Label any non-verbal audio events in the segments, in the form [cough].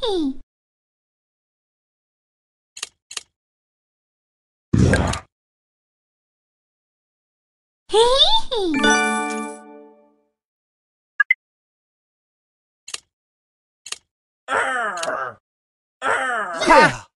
hee. Hee hee. Yeah! Hee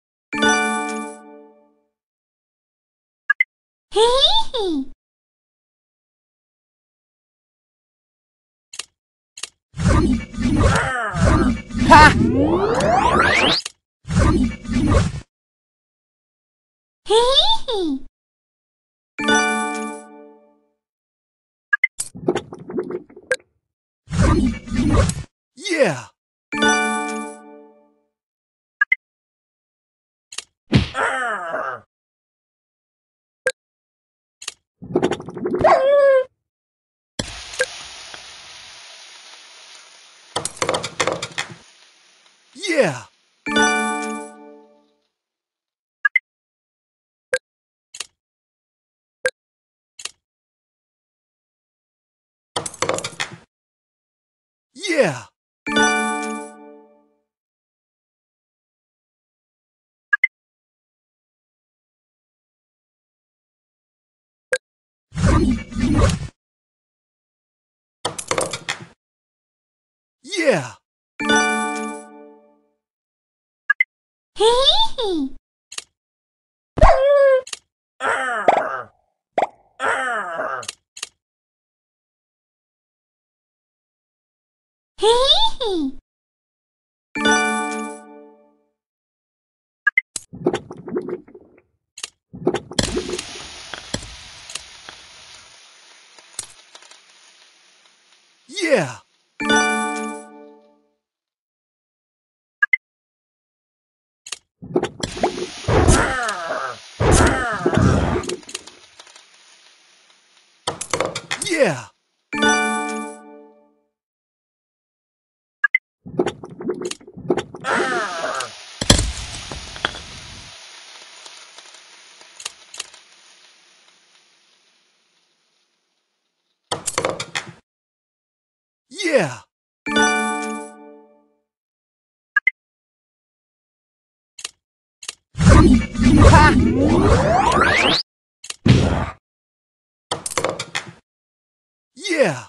[laughs] Yeah! [laughs] Yeah! Yeah! Hee hee. Hee hee. [laughs] Yeah! [laughs] Yeah! Yeah! Yeah!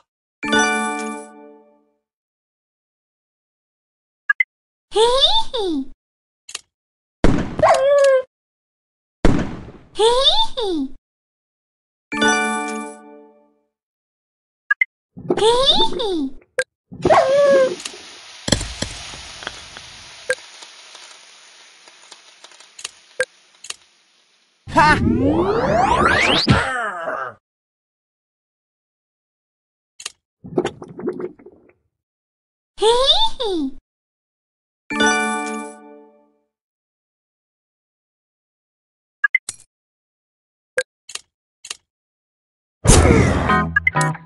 Hee [laughs] hee. Hee hee. Ha! Hee hee. Yeah!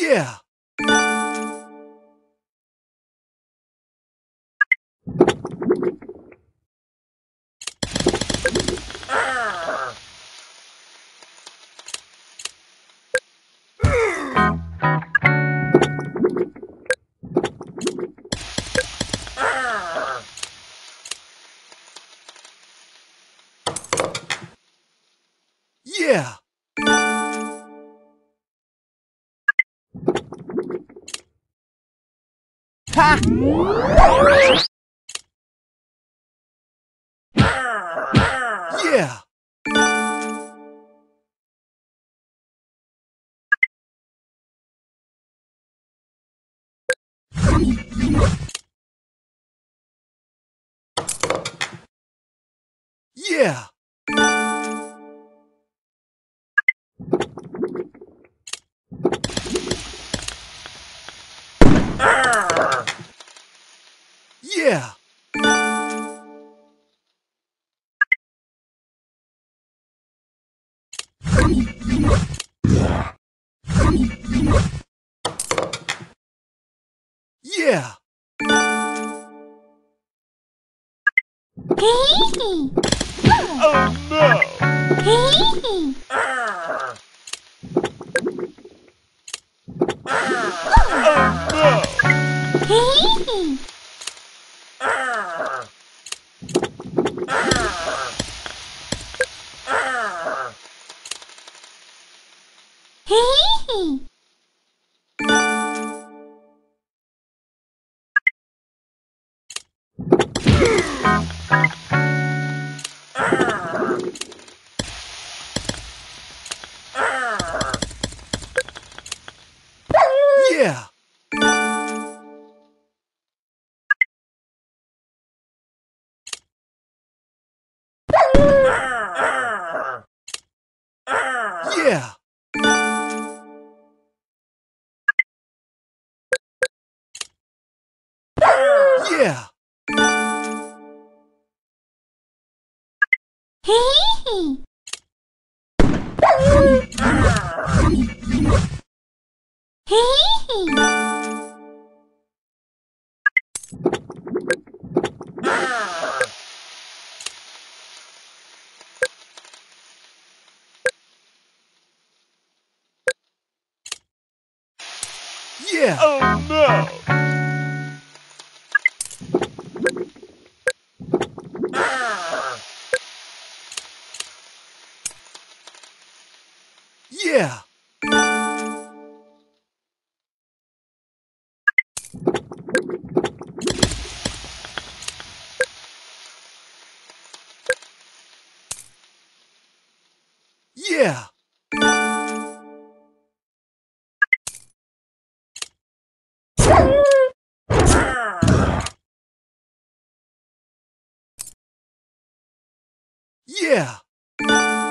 Yeah! Ha! Yeah! Yeah! Yeah! Yeah! oh no! Oh, Hey! Yeah. Yeah. Oh no! Yeah. Yeah. Yeah.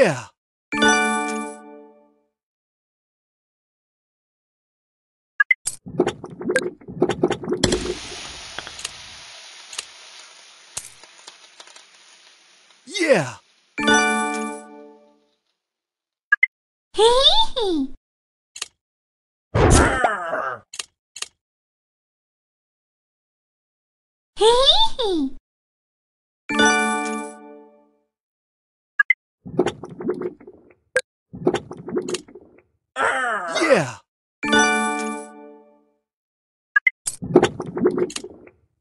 Yeah. Hee hee. Hee Yeah.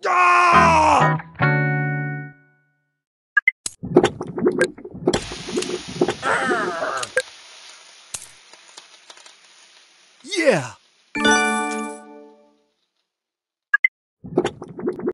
Ah!